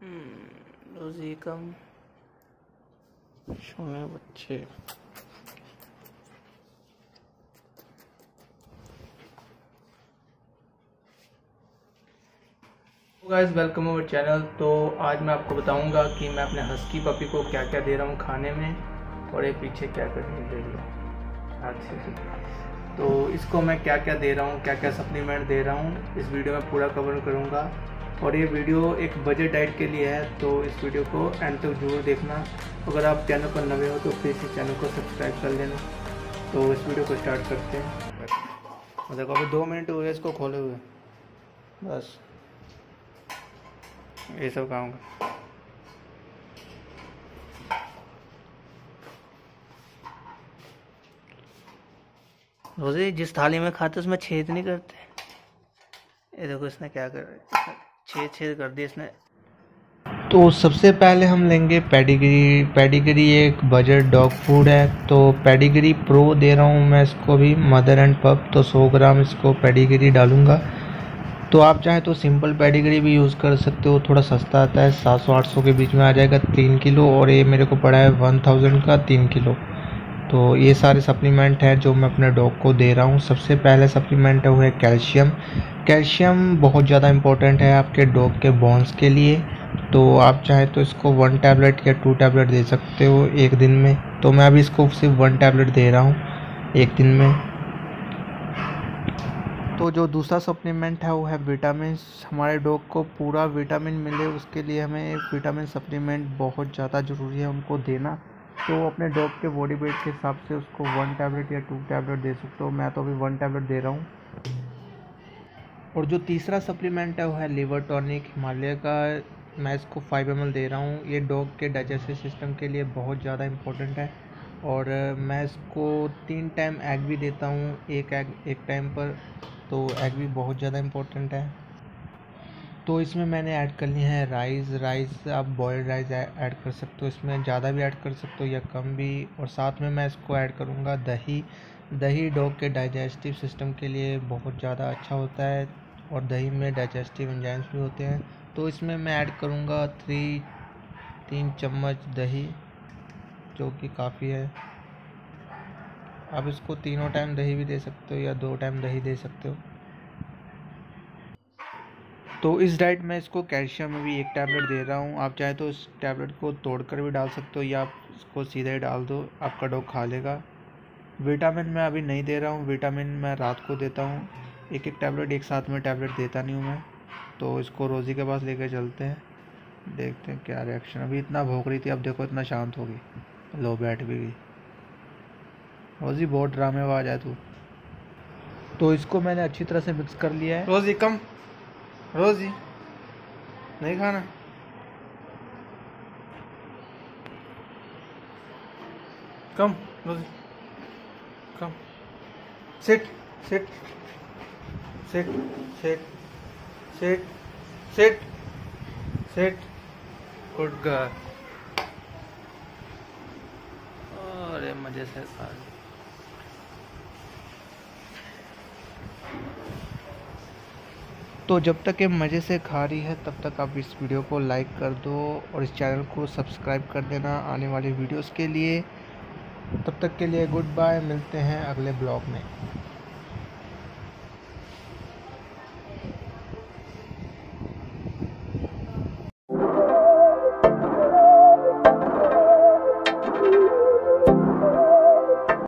रोजी कम सोने बच्चे गाइस वेलकम अवर चैनल तो आज मैं आपको बताऊँगा कि मैं अपने हस्की पपी को क्या क्या दे रहा हूँ खाने में और ये पीछे क्या कर रही है देख लो तो इसको मैं क्या क्या दे रहा हूँ क्या क्या सप्लीमेंट दे रहा हूँ इस वीडियो में पूरा कवर करूँगा। और ये वीडियो एक बजट डाइट के लिए है तो इस वीडियो को एंड तक ज़रूर देखना। अगर आप चैनल पर नए हो तो प्लीज़ इस चैनल को सब्सक्राइब कर लेना। तो इस वीडियो को स्टार्ट करते हैं। देखो, अभी दो मिनट हुए, इसको खोले हुए। बस। ये सब काम रोज़े, जिस थाली में खाते उसमें छेद नहीं करते। ये देखो, इसने क्या कर छेद छेद कर दिए इसने। तो सबसे पहले हम लेंगे पेडिग्री। पेडिग्री एक बजट डॉग फ़ूड है तो पेडिग्री प्रो दे रहा हूँ मैं इसको भी मदर एंड पप तो 100 ग्राम इसको पेडिग्री डालूँगा। तो आप चाहें तो सिंपल पेडिग्री भी यूज़ कर सकते हो, थोड़ा सस्ता आता है, सात सौ, आठ सौ के बीच में आ जाएगा, तीन किलो, और ये मेरे को पड़ा है वन थाउज़ेंड का तीन किलो। तो ये सारे सप्लीमेंट हैं जो मैं अपने डॉग को दे रहा हूँ। सबसे पहले सप्लीमेंट है, वो है कैल्शियम कैल्शियम बहुत ज़्यादा इम्पोर्टेंट है आपके डॉग के बोन्स के लिए। तो आप चाहें तो इसको वन टैबलेट या टू टैबलेट दे सकते हो एक दिन में। तो मैं अभी इसको सिर्फ़ वन टैबलेट दे रहा हूँ एक दिन में। तो जो दूसरा सप्लीमेंट है, वो है विटामिन हमारे डॉग को पूरा विटामिन मिले, उसके लिए हमें एक विटामिन सप्लीमेंट बहुत ज़्यादा ज़रूरी है उनको देना। तो अपने डॉग के बॉडी वेट के हिसाब से उसको वन टैबलेट या टू टैबलेट दे सकते हो। मैं तो अभी वन टैबलेट दे रहा हूँ। और जो तीसरा सप्लीमेंट है, वो है लीवर टॉनिक हिमालय का मैं इसको फाइव एम दे रहा हूँ। ये डॉग के डाइजेस्टिव सिस्टम के लिए बहुत ज़्यादा इम्पोर्टेंट है। और मैं इसको तीन टाइम एग भी देता हूँ। एक एग एक टाइम पर तो एग भी बहुत ज़्यादा इम्पोर्टेंट है। तो इसमें मैंने ऐड कर लिया है राइस राइस आप बॉयल्ड राइस ऐड कर सकते हो, इसमें ज़्यादा भी ऐड कर सकते हो या कम भी, और साथ में मैं इसको ऐड करूँगा दही। दही डॉग के डाइजेस्टिव सिस्टम के लिए बहुत ज़्यादा अच्छा होता है, और दही में डाइजेस्टिव एंजाइम्स भी होते हैं। तो इसमें मैं ऐड करूँगा थ्री, तीन चम्मच दही, जो कि काफ़ी है। आप इसको तीनों टाइम दही भी दे सकते हो या दो टाइम दही दे सकते हो। तो इस डाइट में इसको कैल्शियम में भी एक टैबलेट दे रहा हूँ। आप चाहे तो इस टैबलेट को तोड़ कर भी डाल सकते हो या आप इसको सीधा ही डाल दो, आपका डॉग खा लेगा। विटामिन मैं अभी नहीं दे रहा हूँ। विटामिन मैं रात को देता हूँ। एक एक टैबलेट, एक साथ में टैबलेट देता नहीं हूँ मैं। तो इसको रोज़ी के पास लेकर चलते हैं। देखते हैं क्या रिएक्शन अभी इतना भोग रही थी, अब देखो इतना शांत होगी लो बैठ भी गई। रोज़ी बहुत ड्रामे ड्रामेबाज है तू। तो इसको मैंने अच्छी तरह से मिक्स कर लिया है। रोज़ी कम। रोज़ी। नहीं खाना? Come, Rosie. Come. Sit sit. Sit sit sit sit sit. Good girl. अरे मज़े से खा तो जब तक ये मज़े से खा रही है, तब तक आप इस वीडियो को लाइक कर दो और इस चैनल को सब्सक्राइब कर देना आने वाली वीडियोस के लिए। तब तक के लिए गुड बाय मिलते हैं अगले ब्लॉग में।